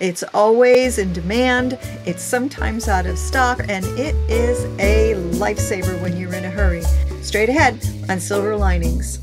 It's always in demand, it's sometimes out of stock, and it is a lifesaver when you're in a hurry. Straight ahead on Silver Linings.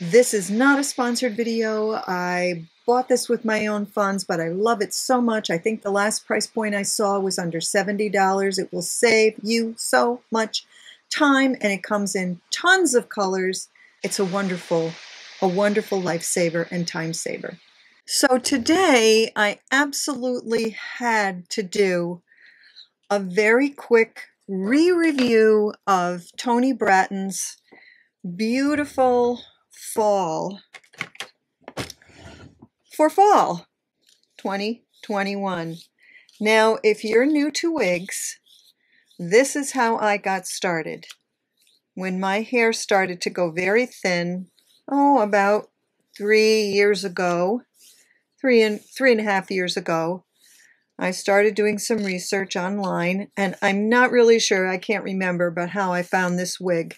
This is not a sponsored video. I bought this with my own funds, but I love it so much. I think the last price point I saw was under $70. It will save you so much time and it comes in tons of colors. It's a wonderful, a wonderful lifesaver and time saver. So today I absolutely had to do a very quick re-review of Toni Brattin's beautiful fall for fall 2021. Now, if you're new to wigs, this is how I got started. When my hair started to go very thin, oh, about three years ago, three and three and a half years ago, I started doing some research online, and I'm not really sure, I can't remember, but how I found this wig,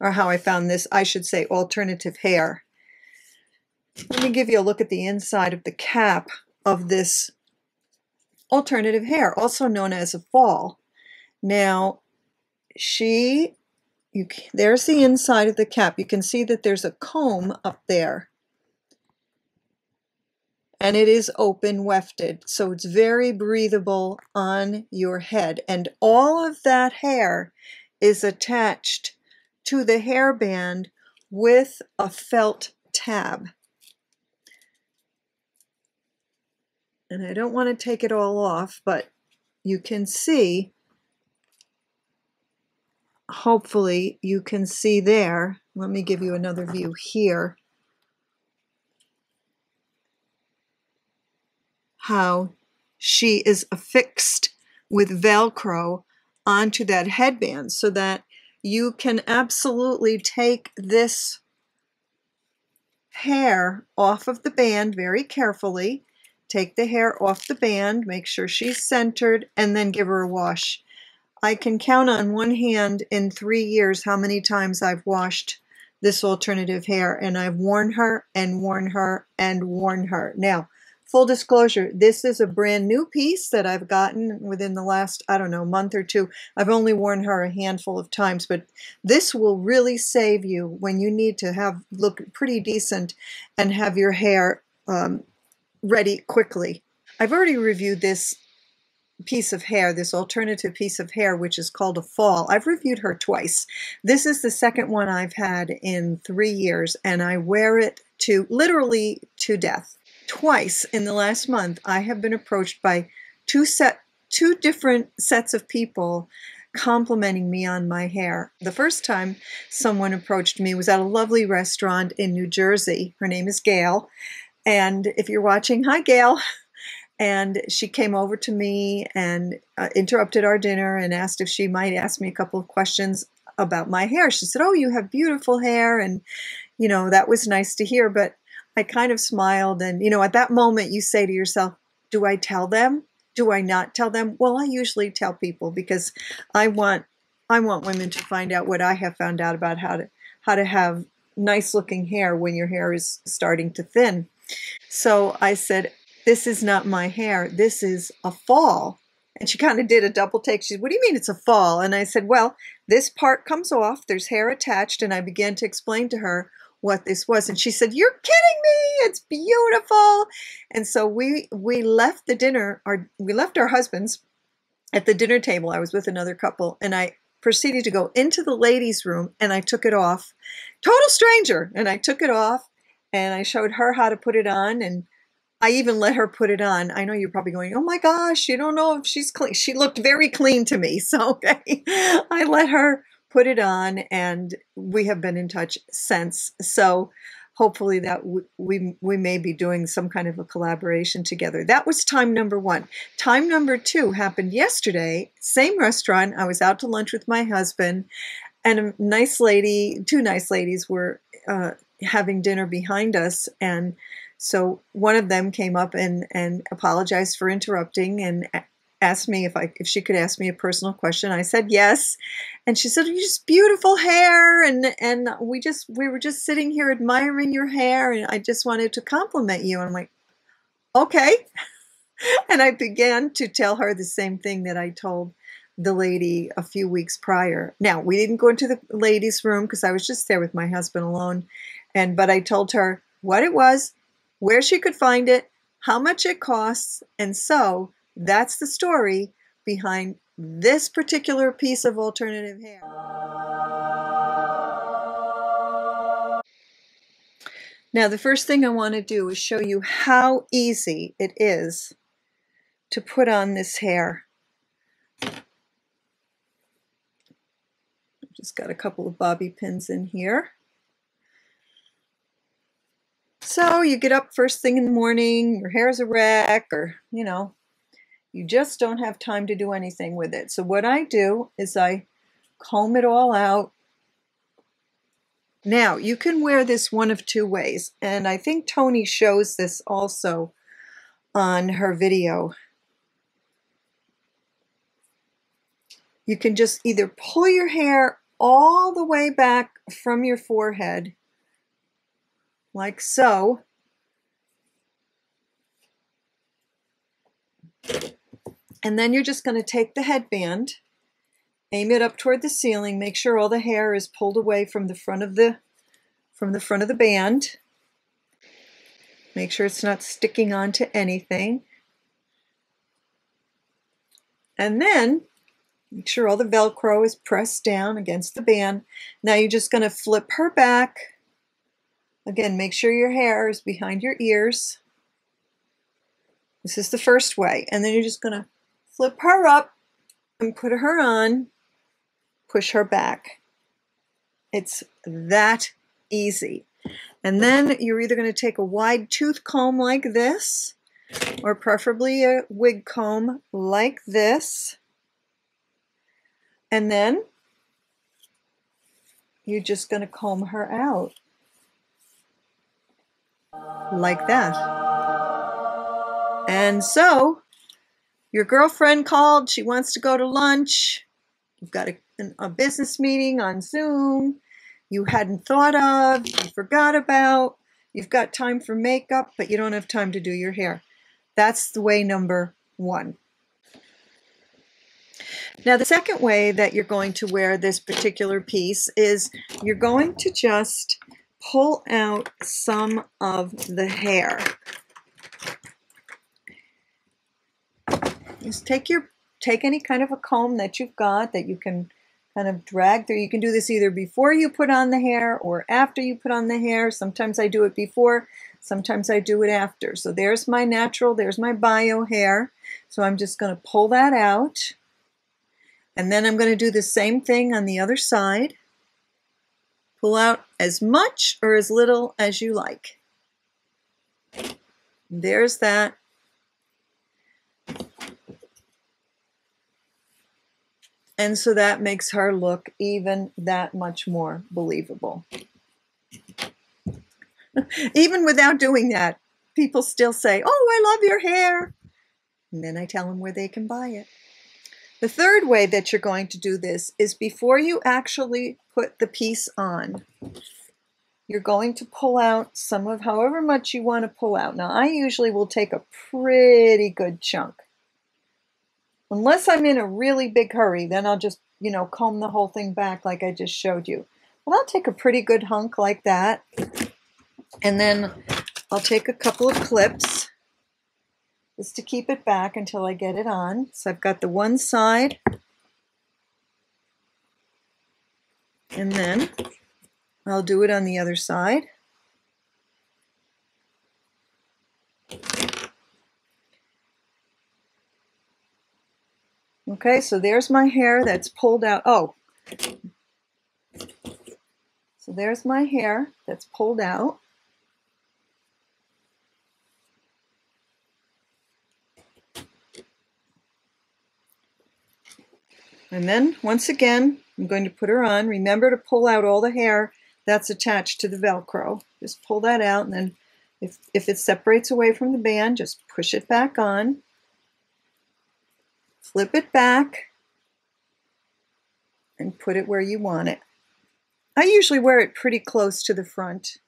or how I found this, I should say, alternative hair. Let me give you a look at the inside of the cap of this alternative hair, also known as a fall. Now, she, you, there's the inside of the cap. You can see that there's a comb up there. And it is open wefted, so it's very breathable on your head. And all of that hair is attached to the hairband with a felt tab. and I don't want to take it all off, but you can see, hopefully you can see there, let me give you another view here, how she is affixed with Velcro onto that headband so that you can absolutely take this hair off of the band very carefully. Take the hair off the band, make sure she's centered, and then give her a wash. I can count on one hand in three years how many times I've washed this alternative hair, and I've worn her and worn her and worn her. Now, full disclosure, this is a brand new piece that I've gotten within the last, I don't know, month or two. I've only worn her a handful of times, but this will really save you when you need to have look pretty decent and have your hair um, ready quickly. I've already reviewed this piece of hair, this alternative piece of hair, which is called a fall. I've reviewed her twice. This is the second one I've had in three years, and I wear it to literally to death. Twice in the last month, I have been approached by two set, two different sets of people complimenting me on my hair. The first time someone approached me was at a lovely restaurant in New Jersey. Her name is Gail, and if you're watching, hi, Gail. And she came over to me and uh, interrupted our dinner and asked if she might ask me a couple of questions about my hair. She said, Oh, you have beautiful hair. And, you know, that was nice to hear. But I kind of smiled. And, you know, at that moment, you say to yourself, Do I tell them? Do I not tell them? Well, I usually tell people because I want I want women to find out what I have found out about how to how to have nice looking hair when your hair is starting to thin. So I said, This is not my hair. This is a fall. And she kind of did a double take. She said, What do you mean it's a fall? And I said, Well, this part comes off, there's hair attached. And I began to explain to her what this was. And she said, You're kidding me. It's beautiful. And so we we left the dinner, our we left our husbands at the dinner table. I was with another couple, and I proceeded to go into the ladies' room and I took it off. Total stranger. And I took it off and I showed her how to put it on and I even let her put it on. I know you're probably going, oh my gosh, you don't know if she's clean. She looked very clean to me. So, okay, I let her put it on and we have been in touch since. So, hopefully that we we may be doing some kind of a collaboration together. That was time number 1. Time number 2 happened yesterday, same restaurant. I was out to lunch with my husband and a nice lady, two nice ladies were uh, having dinner behind us and so one of them came up and and apologized for interrupting and asked me if I if she could ask me a personal question. I said yes, and she said, "You just beautiful hair," and and we just we were just sitting here admiring your hair, and I just wanted to compliment you. And I'm like, okay, and I began to tell her the same thing that I told the lady a few weeks prior. Now we didn't go into the ladies' room because I was just there with my husband alone, and but I told her what it was, where she could find it, how much it costs, and so that's the story behind this particular piece of alternative hair. Now, the first thing I want to do is show you how easy it is to put on this hair. I've just got a couple of bobby pins in here. So you get up first thing in the morning, your hair's a wreck, or, you know, you just don't have time to do anything with it. So what I do is I comb it all out. Now, you can wear this one of two ways, and I think Toni shows this also on her video. You can just either pull your hair all the way back from your forehead, like so, And then you're just going to take the headband, aim it up toward the ceiling, make sure all the hair is pulled away from the front of the from the front of the band. Make sure it's not sticking onto anything. And then make sure all the Velcro is pressed down against the band. Now you're just going to flip her back. Again, make sure your hair is behind your ears. This is the first way. And then you're just going to flip her up and put her on, push her back. It's that easy. And then you're either going to take a wide tooth comb like this, or preferably a wig comb like this. And then you're just going to comb her out like that. And so your girlfriend called, she wants to go to lunch, you've got a, a business meeting on Zoom you hadn't thought of, you forgot about, you've got time for makeup, but you don't have time to do your hair. That's the way number one. Now, the second way that you're going to wear this particular piece is you're going to just pull out some of the hair. Just take your take any kind of a comb that you've got that you can kind of drag through. You can do this either before you put on the hair or after you put on the hair. Sometimes I do it before, sometimes I do it after. So there's my natural, there's my bio hair. So I'm just going to pull that out. And then I'm going to do the same thing on the other side. Pull out as much or as little as you like. There's that. And so that makes her look even that much more believable. even without doing that, people still say, Oh, I love your hair. And then I tell them where they can buy it. The third way that you're going to do this is before you actually put the piece on, you're going to pull out some of however much you want to pull out. Now, I usually will take a pretty good chunk. Unless I'm in a really big hurry, then I'll just, you know, comb the whole thing back like I just showed you. But I'll take a pretty good hunk like that. And then I'll take a couple of clips just to keep it back until I get it on. So I've got the one side. And then I'll do it on the other side. Okay, so there's my hair that's pulled out. Oh, so there's my hair that's pulled out. And then, once again, I'm going to put her on. Remember to pull out all the hair that's attached to the Velcro. Just pull that out, and then if, if it separates away from the band, just push it back on. flip it back, and put it where you want it. I usually wear it pretty close to the front.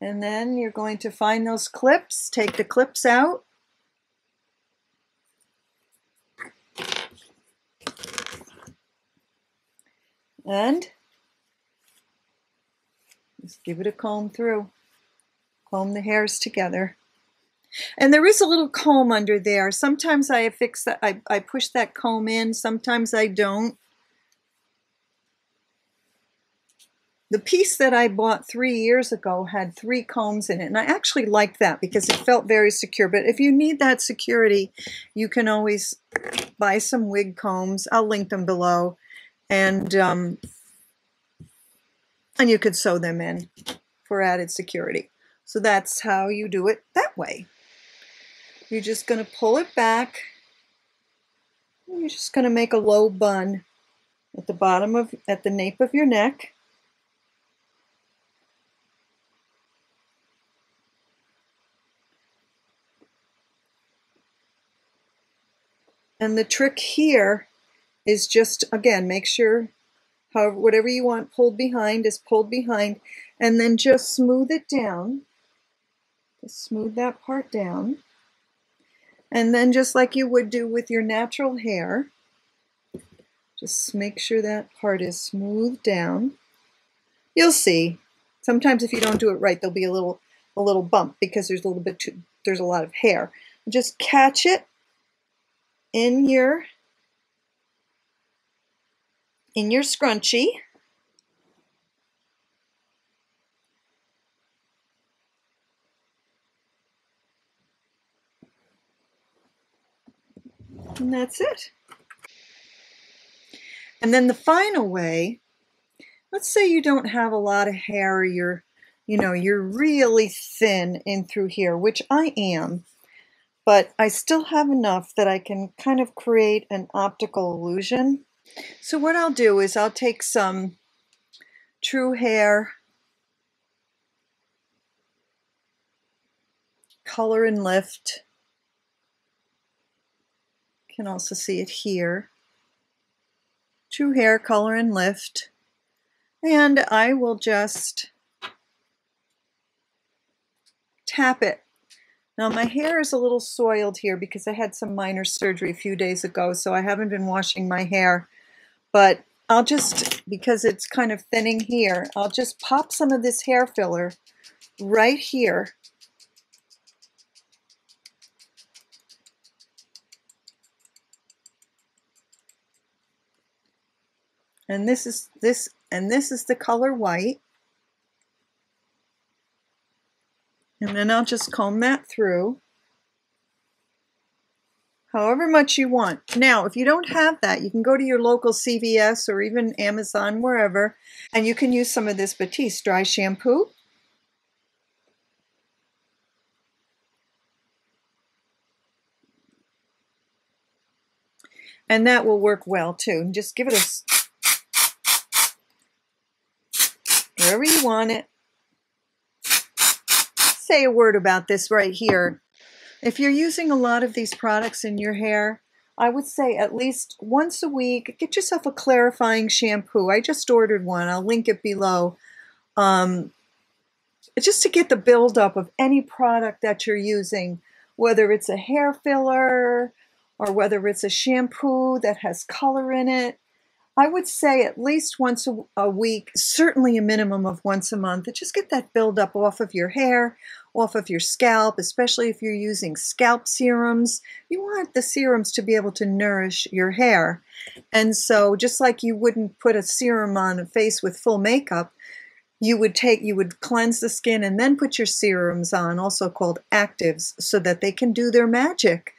And then you're going to find those clips, take the clips out. And just give it a comb through. Comb the hairs together. And there is a little comb under there. Sometimes I fix that, I, I push that comb in, sometimes I don't. The piece that I bought three years ago had three combs in it, and I actually liked that because it felt very secure. But if you need that security, you can always buy some wig combs. I'll link them below, and um, and you could sew them in for added security. So that's how you do it that way. You're just going to pull it back. You're just going to make a low bun at the bottom of, at the nape of your neck. And the trick here is just, again, make sure however, whatever you want pulled behind is pulled behind and then just smooth it down. Just smooth that part down. And then just like you would do with your natural hair, just make sure that part is smoothed down. You'll see. Sometimes if you don't do it right, there'll be a little a little bump because there's a little bit too, there's a lot of hair. Just catch it in your in your scrunchie. And that's it. And then the final way, let's say you don't have a lot of hair or you're, you know, you're really thin in through here, which I am but I still have enough that I can kind of create an optical illusion. So what I'll do is I'll take some True Hair Color and Lift. You can also see it here. True Hair Color and Lift. And I will just tap it now my hair is a little soiled here because I had some minor surgery a few days ago, so I haven't been washing my hair. But I'll just, because it's kind of thinning here, I'll just pop some of this hair filler right here. And this is this and this is the color white. And then I'll just comb that through however much you want. Now, if you don't have that, you can go to your local CVS or even Amazon, wherever, and you can use some of this Batiste dry shampoo. And that will work well too. Just give it a wherever you want it say a word about this right here. If you're using a lot of these products in your hair, I would say at least once a week, get yourself a clarifying shampoo. I just ordered one. I'll link it below. Um, just to get the buildup of any product that you're using, whether it's a hair filler or whether it's a shampoo that has color in it. I would say at least once a, week, certainly a minimum of once a month, just get that buildup off of your hair, off of your scalp, especially if you're using scalp serums. You want the serums to be able to nourish your hair. And so just like you wouldn't put a serum on a face with full makeup, you would take you would cleanse the skin and then put your serums on, also called actives, so that they can do their magic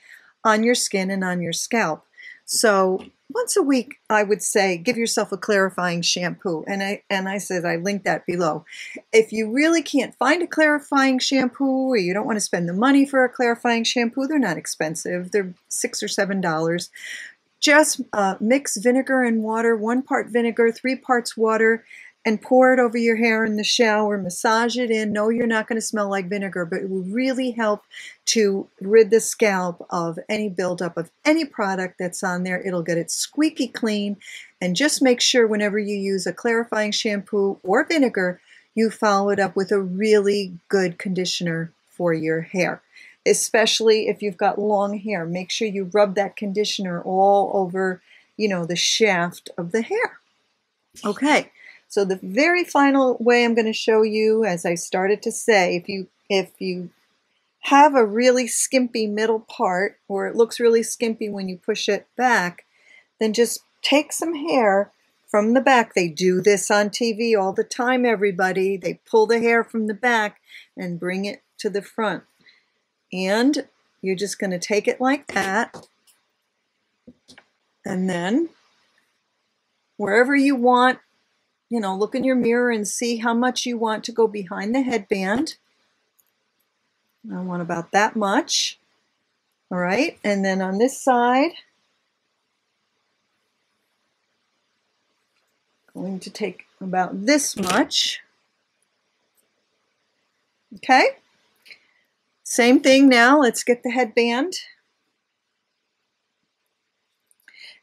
on your skin and on your scalp. So once a week, I would say give yourself a clarifying shampoo. And I and I said I linked that below. If you really can't find a clarifying shampoo or you don't want to spend the money for a clarifying shampoo, they're not expensive. They're six or seven dollars. Just uh, mix vinegar and water, one part vinegar, three parts water, and pour it over your hair in the shower, massage it in. No, you're not going to smell like vinegar, but it will really help to rid the scalp of any buildup of any product that's on there. It'll get it squeaky clean. And just make sure whenever you use a clarifying shampoo or vinegar, you follow it up with a really good conditioner for your hair. Especially if you've got long hair, make sure you rub that conditioner all over, you know, the shaft of the hair. Okay. So the very final way I'm going to show you, as I started to say, if you if you have a really skimpy middle part, or it looks really skimpy when you push it back, then just take some hair from the back. They do this on TV all the time, everybody. They pull the hair from the back and bring it to the front. And you're just going to take it like that. And then wherever you want you know, look in your mirror and see how much you want to go behind the headband. I want about that much. All right, and then on this side, going to take about this much. Okay, same thing now. Let's get the headband.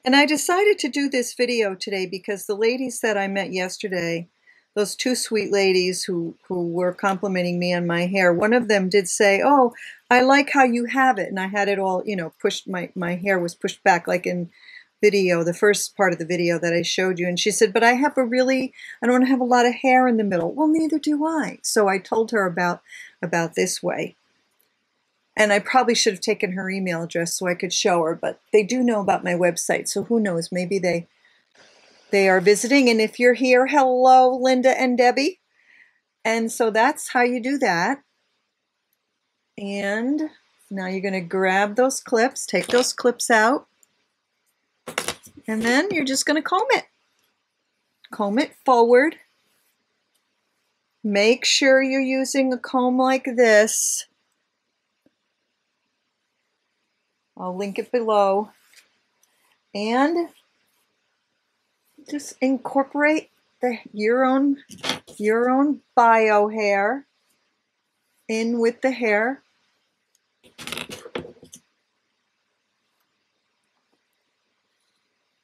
And I decided to do this video today because the ladies that I met yesterday, those two sweet ladies who, who were complimenting me on my hair, one of them did say, oh, I like how you have it. And I had it all, you know, pushed, my, my hair was pushed back like in video, the first part of the video that I showed you. And she said, but I have a really, I don't have a lot of hair in the middle. Well, neither do I. So I told her about, about this way. And I probably should have taken her email address so I could show her, but they do know about my website, so who knows? Maybe they they are visiting. And if you're here, hello, Linda and Debbie. And so that's how you do that. And now you're going to grab those clips, take those clips out, and then you're just going to comb it. Comb it forward. Make sure you're using a comb like this I'll link it below. And just incorporate the your own your own bio hair in with the hair.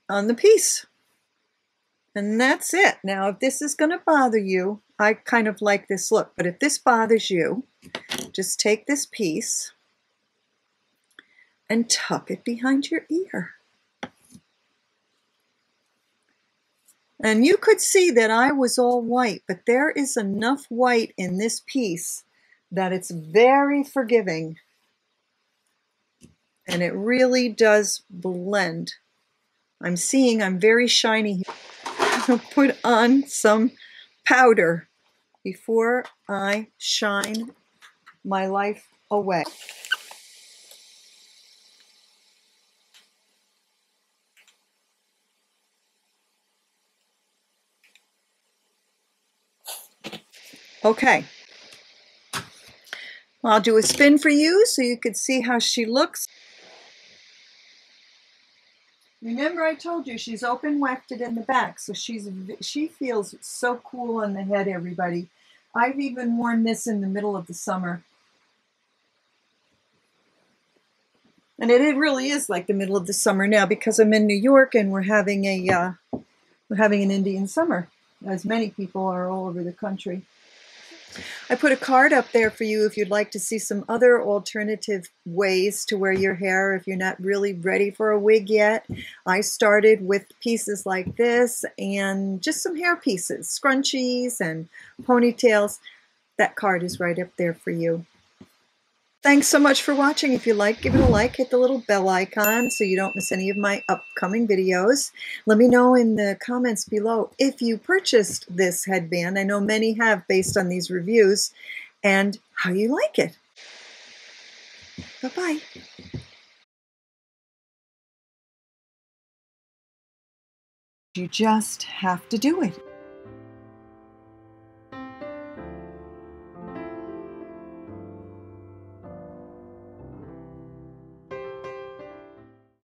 on the piece. And that's it. Now, if this is going to bother you, I kind of like this look, but if this bothers you, just take this piece and tuck it behind your ear. And you could see that I was all white, but there is enough white in this piece that it's very forgiving. And it really does blend. I'm seeing I'm very shiny here. I'll put on some powder before I shine my life away. Okay. I'll do a spin for you so you can see how she looks. Remember I told you she's open wefted in the back, so she's she feels so cool on the head, everybody. I've even worn this in the middle of the summer. And it, it really is like the middle of the summer now because I'm in New York and we're having a uh, we're having an Indian summer, as many people are all over the country. I put a card up there for you if you'd like to see some other alternative ways to wear your hair if you're not really ready for a wig yet. I started with pieces like this and just some hair pieces, scrunchies and ponytails. That card is right up there for you. Thanks so much for watching. If you like, give it a like, hit the little bell icon so you don't miss any of my upcoming videos. Let me know in the comments below if you purchased this headband. I know many have based on these reviews and how you like it. Bye-bye. You just have to do it.